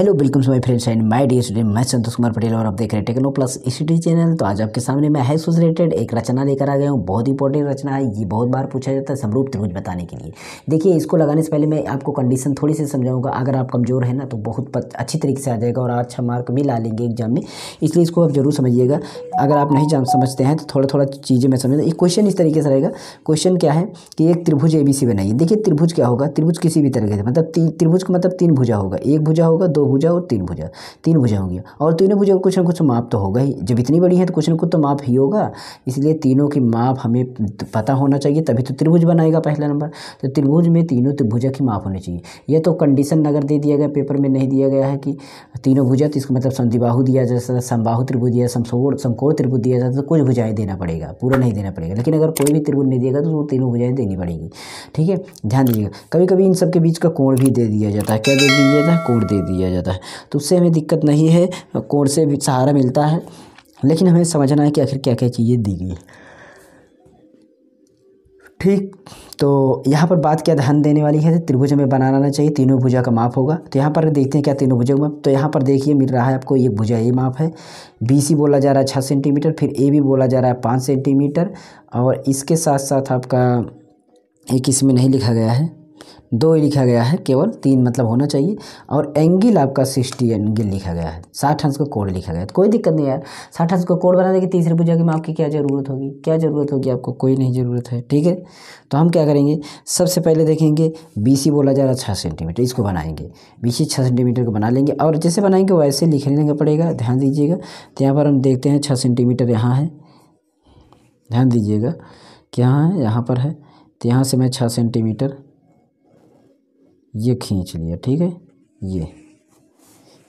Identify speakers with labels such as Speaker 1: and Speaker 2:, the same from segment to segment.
Speaker 1: Hello बिल्कुल my friends and my dear student, मैं संतोष कुमार पटेल और आप देख रहे हैं टेक्नो प्लस इसी चैनल। तो आज आपके सामने मैं हैस रिलेटेड एक रचना लेकर आ गया हूँ, बहुत इंपॉर्टेंट रचना है, ये बहुत बार पूछा जाता है समरूप त्रिभुज बताने के लिए। देखिए, इसको लगाने से पहले मैं आपको कंडीशन थोड़ी सी समझाऊँगा, अगर आप कमज़ोर है ना तो बहुत अच्छी तरीके से आ जाएगा और अच्छा मार्क भी ला लेंगे एग्ज़ाम में। इसलिए इसको आप ज़रूर समझिएगा। अगर आप नहीं समझते हैं तो थोड़ा थोड़ा चीज़ें मैं समझ एक क्वेश्चन इस तरीके से रहेगा क्वेश्चन क्या है कि एक त्रिभुज ए बनाइए। देखिए, त्रिभुज क्या होगा? त्रिभुज किसी भी तरीके से मतलब त्रिभुज का मतलब तीन भुजा होगा। एक भुजा होगा, दो भुजा और तीन भुजा तीन भुजा हो गया। और तीनों भुजा कुछ ना कुछ तो माप तो होगा ही। जब इतनी बड़ी है तो कुछ ना कुछ तो माप ही होगा। इसलिए तीनों की माप हमें पता होना चाहिए, तभी तो त्रिभुज बनाएगा पहला नंबर। तो त्रिभुज में तीनों त्रिभुजा की माप होनी चाहिए। यह तो कंडीशन अगर दे दिया गया पेपर में नहीं दिया गया है कि तीनों भुजा तो इसका मतलब संधिबाहू दिया जाता है समबाहु त्रिभुज दिया समसोड़ समकोर त्रिभुज दिया जाता तो कुछ भुजाएँ देना पड़ेगा, पूरा नहीं देना पड़ेगा। लेकिन अगर कोई भी त्रिभुज नहीं दिएगा तो वो तीनों भुजाएँ देनी पड़ेगी। ठीक है? ध्यान दीजिएगा। कभी कभी इन सबके बीच का कोण भी दे दिया जाता है। क्या दे दिया जाता है? कोण दे दिया किया जाता है। तो उससे हमें दिक्कत नहीं है कोर से भी सहारा मिलता है, लेकिन हमें समझना है कि आखिर क्या क्या चीज़ें दी गई। ठीक तो यहाँ पर बात क्या ध्यान देने वाली है? त्रिभुज में बनाना चाहिए, तीनों भुजा का माप होगा। तो यहाँ पर देखते हैं क्या तीनों भुजा का माप। तो यहाँ पर देखिए, मिल रहा है आपको एक भुजा ए माप है। बी सी बोला जा रहा है छः सेंटीमीटर, फिर ए भी बोला जा रहा है पाँच सेंटीमीटर, और इसके साथ साथ आपका एक इसमें नहीं लिखा गया है। दो लिखा गया है, केवल तीन मतलब होना चाहिए। और एंगल आपका सिक्सटी एंगल लिखा गया है। साठ अंश का कोड लिखा गया है। तो कोई दिक्कत नहीं यार। साठ अंश का कोड बना देगी तीसरे पूजा के में आपकी क्या ज़रूरत होगी? क्या ज़रूरत होगी आपको? कोई नहीं ज़रूरत है। ठीक है? तो हम क्या करेंगे? सबसे पहले देखेंगे बी सी बोला जा रहा है छः सेंटीमीटर इसको बनाएँगे। बी सी छः सेंटीमीटर को बना लेंगे। और जैसे बनाएँगे, वैसे लिख लेना पड़ेगा। ध्यान दीजिएगा। तो यहाँ पर हम देखते हैं छः सेंटीमीटर यहाँ है। ध्यान दीजिएगा क्या है, यहाँ पर है। तो यहाँ से मैं छः सेंटीमीटर ये खींच लिया ठीक है? ये।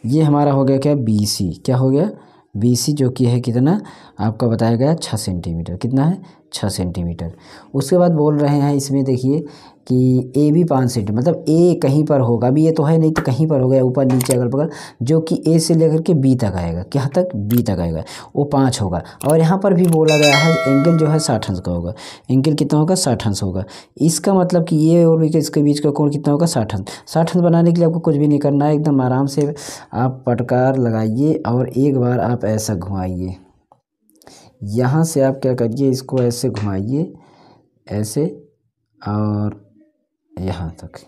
Speaker 1: ये हमारा हो गया क्या? बी सी क्या हो गया? बी सी जो कि है कितना? आपका बताया गया छः सेंटीमीटर कितना है? छः सेंटीमीटर। उसके बाद बोल रहे हैं इसमें देखिए कि ए भी पाँच सेंटी मतलब ए कहीं पर होगा अभी ये तो है नहीं तो कहीं पर हो गया ऊपर नीचे अगल बगल, जो कि ए से लेकर के बी तक आएगा। क्या तक? बी तक आएगा। वो पाँच होगा। और यहाँ पर भी बोला गया है, एंगल जो है साठ अंश का होगा। एंगल कितना होगा? साठ अंश होगा। इसका मतलब कि ये और इसके बीच का कोण कितना होगा? साठ अंश। साठ अंश बनाने के लिए आपको कुछ भी नहीं करना है, एकदम आराम से आप पटकार लगाइए और एक बार आप ऐसा घुमाइए। यहाँ से आप क्या करिए इसको ऐसे घुमाइए ऐसे और यहाँ तक।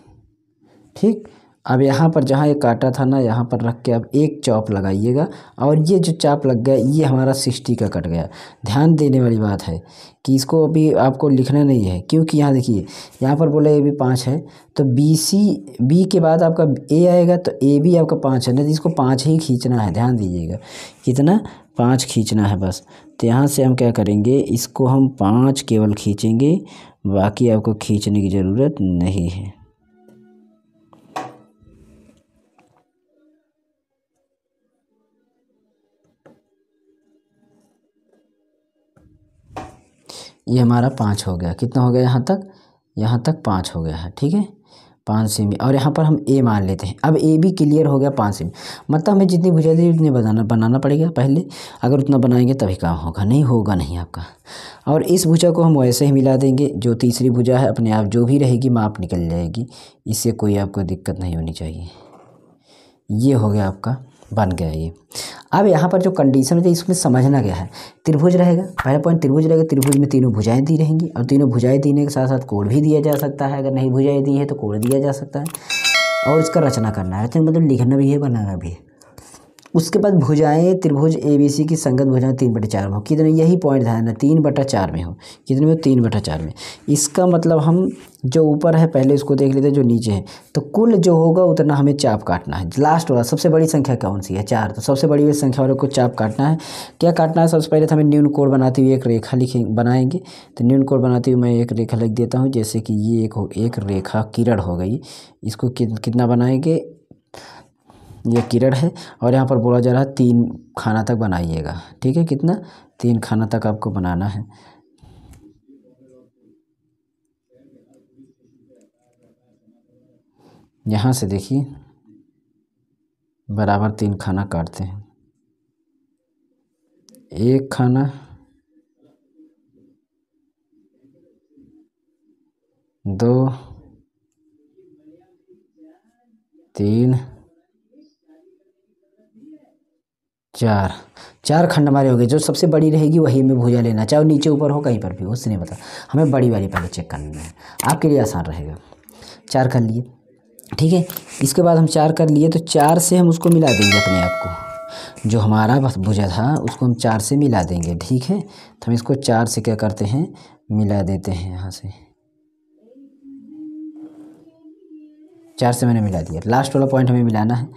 Speaker 1: ठीक? अब यहाँ पर जहाँ ये काटा था ना, यहाँ पर रख के अब एक चॉप लगाइएगा और ये जो चाप लग गया, ये हमारा सिक्सटी का कट गया। ध्यान देने वाली बात है कि इसको अभी आपको लिखना नहीं है, क्योंकि यहाँ देखिए, यहाँ पर बोला ये भी पाँच है तो बी सी बी के बाद आपका ए आएगा तो ए बी आपका पाँच है ना तो इसको पाँच ही खींचना है। ध्यान दीजिएगा, कितना? पाँच खींचना है बस। तो यहाँ से हम क्या करेंगे, इसको हम पाँच केवल खींचेंगे, बाकी आपको खींचने की ज़रूरत नहीं है। ये हमारा पाँच हो गया। कितना हो गया यहाँ तक? यहाँ तक पाँच हो गया है, ठीक है? पाँच सेमी। और यहाँ पर हम ए मान लेते हैं। अब ए भी क्लियर हो गया पाँच सेमी। मतलब हमें जितनी भुजा दी उतनी बनाना बनाना पड़ेगा पहले। अगर उतना बनाएँगे तभी काम होगा। नहीं होगा नहीं आपका। और इस भुजा को हम वैसे ही मिला देंगे। जो तीसरी भुजा है, अपने आप जो भी रहेगी, माप निकल जाएगी। इससे कोई आपको दिक्कत नहीं होनी चाहिए। ये हो गया आपका बन गया ये। अब यहाँ पर जो कंडीशन है इसमें समझना क्या है? त्रिभुज रहेगा। पहला पॉइंट त्रिभुज रहेगा। त्रिभुज में तीनों भुजाएँ दी रहेंगी और तीनों भुजाएँ देने के साथ साथ कोड भी दिया जा सकता है। अगर नहीं भुजाएँ दी है तो कोड दिया जा सकता है। और इसका रचना करना है। रचना मतलब लिखना भी है, बनाना भी है। उसके बाद भुजाएँ, त्रिभुज ए बी सी की संगत भुजाएँ तीन बटे चार में हो। कितने? यही पॉइंट ध्यान है तीन बटा चार में हो। कितने में? तीन बटा चार में। इसका मतलब हम जो ऊपर है, पहले इसको देख लेते हैं, जो नीचे है। तो कुल जो होगा, उतना हमें चाप काटना है। लास्ट वाला, सबसे बड़ी संख्या कौन सी है? चार। तो सबसे बड़ी संख्या वाले को चाप काटना है। क्या काटना है? सबसे पहले तो हमें न्यून कोण बनाते हुए एक रेखा लिखे, बनाएँगे। तो न्यून कोण बनाते हुए मैं एक रेखा लिख देता हूँ, जैसे कि ये एक हो, एक रेखा किरण हो गई। इसको कितना बनाएँगे? ये किरण है, और यहाँ पर बोला जा रहा है, तीन खाना तक बनाइएगा। ठीक है, कितना? तीन खाना तक आपको बनाना है। यहाँ से देखिए, बराबर तीन खाना काटते हैं। एक खाना दो तीन चार। चार खंड हमारे हो गए। जो सबसे बड़ी रहेगी वही में भुजा लेना चाहे नीचे ऊपर हो, कहीं पर भी उसने बता हमें बड़ी वाली पहले चेक करनी है। आपके लिए आसान रहेगा। चार कर लिए। ठीक है? इसके बाद हम चार कर लिए तो चार से हम उसको मिला देंगे अपने आप को। जो हमारा बस भुजा था, उसको हम चार से मिला देंगे, ठीक है? तो हम इसको चार से क्या करते हैं? मिला देते हैं यहाँ से। चार से मैंने मिला दिया। लास्ट वाला पॉइंट हमें मिलाना है।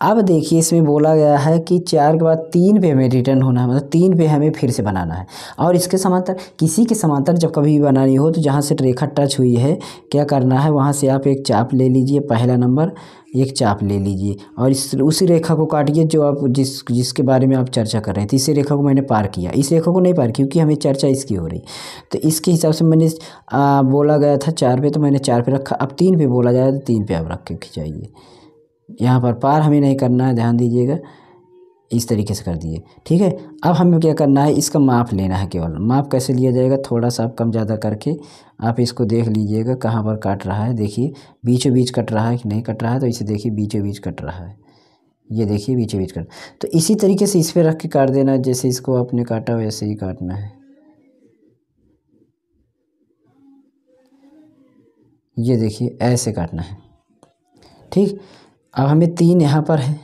Speaker 1: अब देखिए, इसमें बोला गया है कि चार के बाद तीन पे हमें रिटर्न होना है मतलब तीन पे हमें फिर से बनाना है। और इसके समांतर, किसी के समांतर जब कभी भी बनानी हो तो जहाँ से रेखा टच हुई है, क्या करना है, वहाँ से आप एक चाप ले लीजिए, पहला नंबर, एक चाप ले लीजिए। और इस, उसी रेखा को काटिए जो आप जिस, जिसके बारे में आप चर्चा कर रहे थे इसी रेखा को मैंने पार किया। इस रेखा को नहीं पार क्योंकि हमें चर्चा इसकी हो रही। तो इसके हिसाब से मैंने बोला गया था चार पे तो मैंने चार पे रखा। अब तीन पे बोला जाए तो तीन पे आप रख के खिंचाइए। यहाँ पर पार हमें नहीं करना है, ध्यान दीजिएगा। इस तरीके से कर दिए ठीक है? अब हमें क्या करना है, इसका माप लेना है केवल। माप कैसे लिया जाएगा? थोड़ा सा आप कम ज़्यादा करके आप इसको देख लीजिएगा कहाँ पर काट रहा है। देखिए बीचों बीच कट रहा है कि नहीं कट रहा है तो इसे देखिए बीचों बीच कट रहा है। ये देखिए बीचों बीच कट तो इसी तरीके से इस पर रख के काट देना जैसे इसको आपने काटा, वैसे ही काटना है। ये देखिए, ऐसे काटना है, ठीक? अब हमें तीन यहाँ पर है।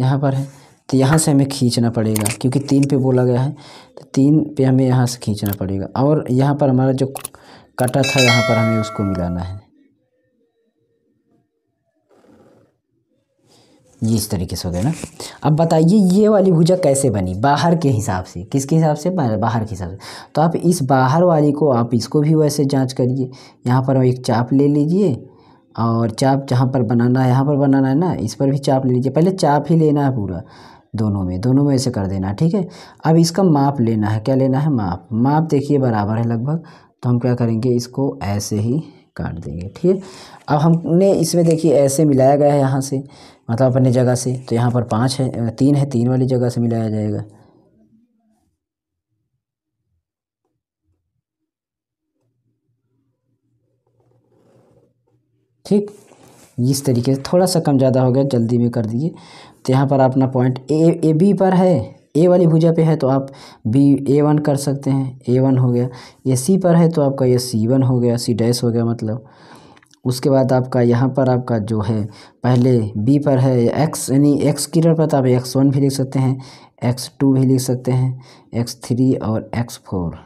Speaker 1: यहाँ पर है। तो यहाँ से हमें खींचना पड़ेगा, क्योंकि तीन पे बोला गया है। तो तीन पे हमें यहाँ से खींचना पड़ेगा। और यहाँ पर हमारा जो कटा था, यहाँ पर हमें उसको मिलाना है। ये इस तरीके से हो गया ना। अब बताइए, ये वाली भुजा कैसे बनी? बाहर के हिसाब से। किसके हिसाब से? बाहर के हिसाब से। तो आप इस बाहर वाली को, आप इसको भी वैसे जाँच करिए। यहाँ पर एक चाप ले लीजिए। और चाप जहाँ पर बनाना है, यहाँ पर बनाना है ना, इस पर भी चाप ले लीजिए। पहले चाप ही लेना है पूरा, दोनों में दोनों में ऐसे कर देना, ठीक है? अब इसका माप लेना है, क्या लेना है? माप। माप देखिए, बराबर है लगभग। तो हम क्या करेंगे, इसको ऐसे ही काट देंगे, ठीक है? अब हमने इसमें देखिए, ऐसे मिलाया गया है यहाँ से मतलब अपने जगह से। तो यहाँ पर पाँच है, तीन है, तीन वाली जगह से मिलाया जाएगा। ठीक? इस तरीके से थोड़ा सा कम ज़्यादा हो गया, जल्दी में कर दीजिए। तो यहाँ पर अपना पॉइंट ए ए बी पर है। ए वाली भुजा पे है तो आप बी ए वन कर सकते हैं। ए वन हो गया। ये सी पर है तो आपका ये सी वन हो गया सी डैश हो गया मतलब। उसके बाद आपका यहाँ पर आपका जो है, पहले बी पर है एक्स यानी एक्स की पर तो आप एक्स वन भी लिख सकते हैं एक्स टू भी लिख सकते हैं एक्स थ्री और एक्स फोर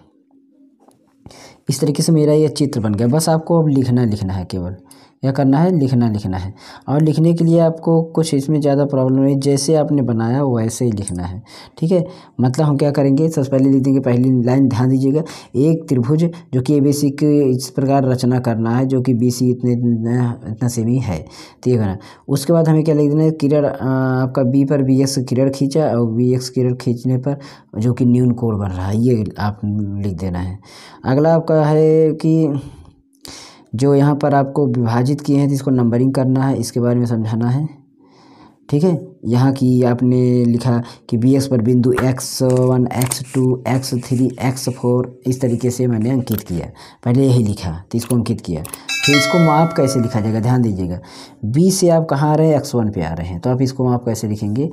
Speaker 1: इस तरीके से मेरा ये चित्र बन गया। बस आपको अब लिखना लिखना है केवल। क्या करना है, लिखना लिखना है। और लिखने के लिए आपको कुछ इसमें ज़्यादा प्रॉब्लम नहीं, जैसे आपने बनाया वैसे ही लिखना है। ठीक है? मतलब हम क्या करेंगे, सबसे पहले लिख देंगे पहली लाइन ध्यान दीजिएगा। एक त्रिभुज, जो कि ए बी सी की इस प्रकार रचना करना है, जो कि बी सी इतने, इतना सेमी है। ठीक है ना? उसके बाद हमें क्या लिख देना है? किरण आपका बी पर बी एक्स किरण खींचा और बी एक्स किरण खींचने पर जो कि न्यून कोड बन रहा है, ये आप लिख देना है। अगला आपका है कि जो यहाँ पर आपको विभाजित किए हैं तो इसको नंबरिंग करना है, इसके बारे में समझाना है। ठीक है? यहाँ की आपने लिखा कि बी एक्स पर बिंदु X one X two X three X four, इस तरीके से मैंने अंकित किया। पहले यही लिखा तो इसको अंकित किया। फिर इसको माप कैसे लिखा जाएगा? ध्यान दीजिएगा। बी से आप कहाँ आ रहे हैं? एक्स वन पे आ रहे हैं। तो आप इसको माप कैसे लिखेंगे?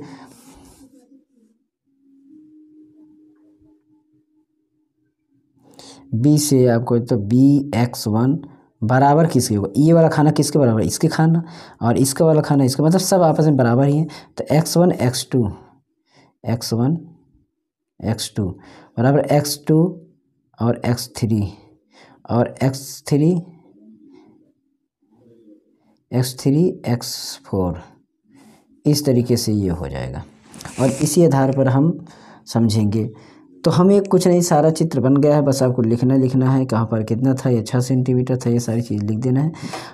Speaker 1: बी से आपको तो बी एक्स वन बराबर किसके होगा? ये वाला खाना किसके बराबर? इसके खाना। और इसका वाला खाना, इसका मतलब सब आपस में बराबर ही है। तो X one X two X one X two बराबर एक्स टू और एक्स थ्री और X three X three X four इस तरीके से ये हो जाएगा। और इसी आधार पर हम समझेंगे तो हमें कुछ नहीं, सारा चित्र बन गया है। बस आपको लिखना लिखना है, कहाँ पर कितना था, ये छः सेंटीमीटर था, ये सारी चीज़ लिख देना है।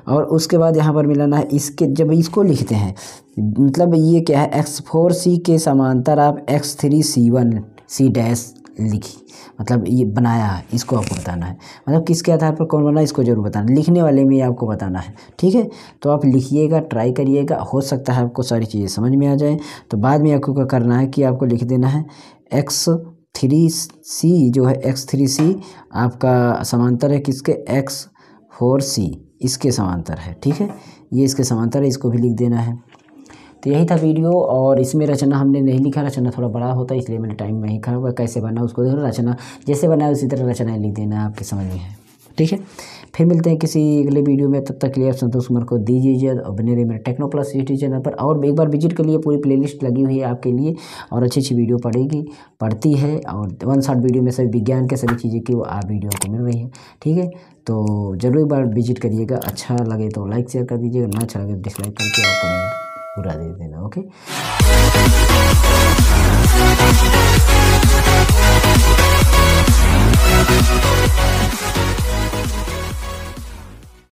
Speaker 1: और उसके बाद यहाँ पर मिलाना है, इसके जब इसको लिखते हैं मतलब ये क्या है एक्स फोर सी के समांतर आप X three C one C dash लिखी मतलब ये बनाया है, इसको आपको बताना है। मतलब किसके आधार पर कौन बना इसको ज़रूर बताना लिखने वाले में आपको बताना है, ठीक है? तो आप लिखिएगा, ट्राई करिएगा, हो सकता है आपको सारी चीज़ें समझ में आ जाए। तो बाद में आपको क्या करना है कि आपको लिख देना है एक्स थ्री सी जो है, एक्स थ्री सी आपका समांतर है किसके? X four C. इसके समांतर है, ठीक है? ये इसके समांतर है, इसको भी लिख देना है। तो यही था वीडियो, और इसमें रचना हमने नहीं लिखा, रचना थोड़ा बड़ा होता है, इसलिए मैंने टाइम नहीं खा हुआ कैसे बना उसको देखो, रचना, जैसे बना उसी तरह रचना लिख देना, आपके समझ में है, ठीक है? फिर मिलते हैं किसी अगले वीडियो में, तब तक के लिए आप संतोष कुमार को दीजिए इजाज़त और बने रहिए मेरे टेक्नो प्लस यूट्यूब चैनल पर। और एक बार विज़िट कर लिए पूरी प्लेलिस्ट लगी हुई है आपके लिए और अच्छी अच्छी वीडियो पड़ेगी पढ़ती है और वन शॉट वीडियो में सभी विज्ञान के सभी चीज़ें की वो आप वीडियो आपको मिल रही है, ठीक है? तो ज़रूर एक बार विज़िट करिएगा अच्छा लगे तो लाइक शेयर कर दीजिएगा, ना अच्छा लगे तो डिसलाइक करके और कमेंट पूरा दे देना, ओके?